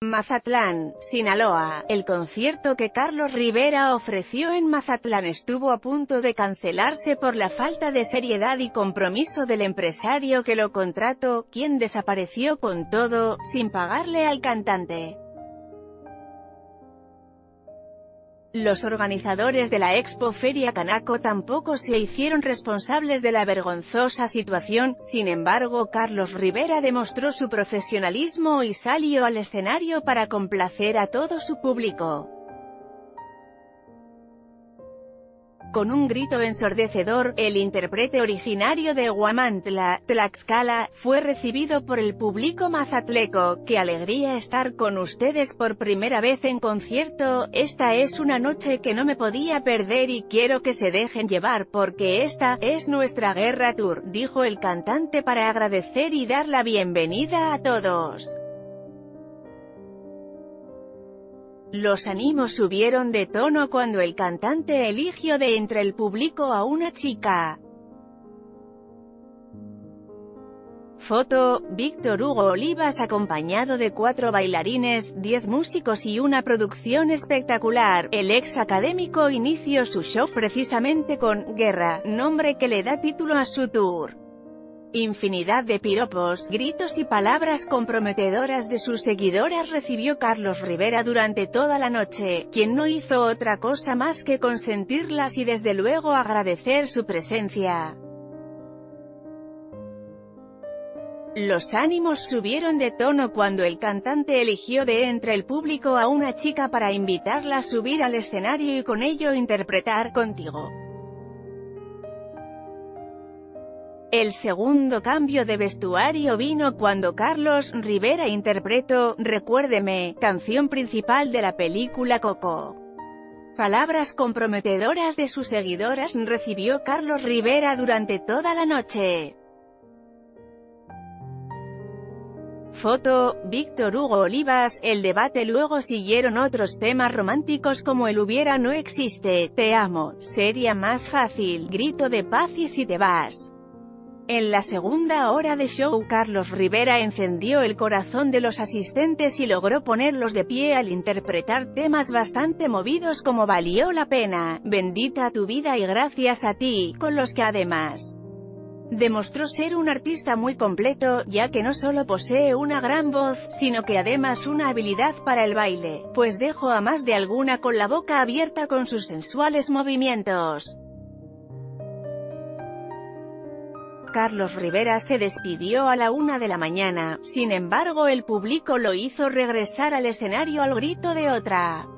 Mazatlán, Sinaloa. El concierto que Carlos Rivera ofreció en Mazatlán estuvo a punto de cancelarse por la falta de seriedad y compromiso del empresario que lo contrató, quien desapareció con todo, sin pagarle al cantante. Los organizadores de la Expo Feria Canaco tampoco se hicieron responsables de la vergonzosa situación, sin embargo Carlos Rivera demostró su profesionalismo y salió al escenario para complacer a todo su público. Con un grito ensordecedor, el intérprete originario de Huamantla, Tlaxcala, fue recibido por el público mazatleco. ¡Qué alegría estar con ustedes por primera vez en concierto! Esta es una noche que no me podía perder y quiero que se dejen llevar porque esta es nuestra guerra tour, dijo el cantante para agradecer y dar la bienvenida a todos. Los ánimos subieron de tono cuando el cantante eligió de entre el público a una chica. Foto, Víctor Hugo Olivas acompañado de cuatro bailarines, diez músicos y una producción espectacular. El ex académico inició su show precisamente con «Guerra», nombre que le da título a su tour. Infinidad de piropos, gritos y palabras comprometedoras de sus seguidoras recibió Carlos Rivera durante toda la noche, quien no hizo otra cosa más que consentirlas y desde luego agradecer su presencia. Los ánimos subieron de tono cuando el cantante eligió de entre el público a una chica para invitarla a subir al escenario y con ello interpretar «Contigo». El segundo cambio de vestuario vino cuando Carlos Rivera interpretó «Recuérdeme», canción principal de la película Coco. Palabras comprometedoras de sus seguidoras recibió Carlos Rivera durante toda la noche. Foto, Víctor Hugo Olivas, el debate luego siguieron otros temas románticos como el hubiera no existe, te amo, sería más fácil, grito de paz y si te vas. En la segunda hora de show Carlos Rivera encendió el corazón de los asistentes y logró ponerlos de pie al interpretar temas bastante movidos como Valió la pena, Bendita tu vida y Gracias a ti, con los que además demostró ser un artista muy completo, ya que no solo posee una gran voz, sino que además una habilidad para el baile, pues dejó a más de alguna con la boca abierta con sus sensuales movimientos. Carlos Rivera se despidió a la una de la mañana, sin embargo el público lo hizo regresar al escenario al grito de otra.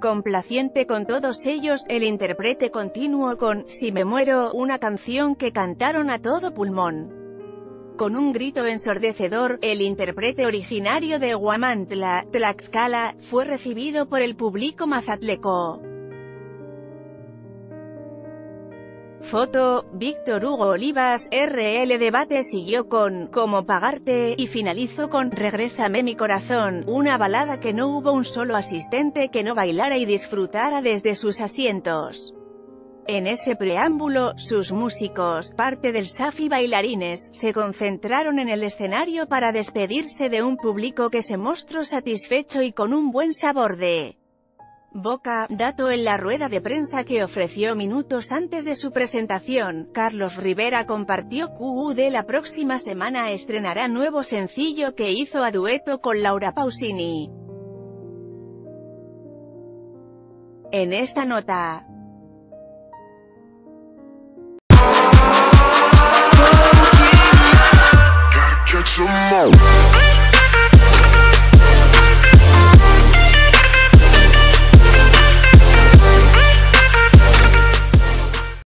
Complaciente con todos ellos, el intérprete continuó con «Si me muero», una canción que cantaron a todo pulmón. Con un grito ensordecedor, el intérprete originario de Huamantla, Tlaxcala, fue recibido por el público mazatleco. Foto, Víctor Hugo Olivas, RL Debate siguió con «Cómo pagarte» y finalizó con «Regrésame mi corazón», una balada que no hubo un solo asistente que no bailara y disfrutara desde sus asientos. En ese preámbulo, sus músicos, parte del SAF y bailarines, se concentraron en el escenario para despedirse de un público que se mostró satisfecho y con un buen sabor de Boca, dato en la rueda de prensa que ofreció minutos antes de su presentación, Carlos Rivera compartió QUD la próxima semana estrenará nuevo sencillo que hizo a dueto con Laura Pausini. En esta nota.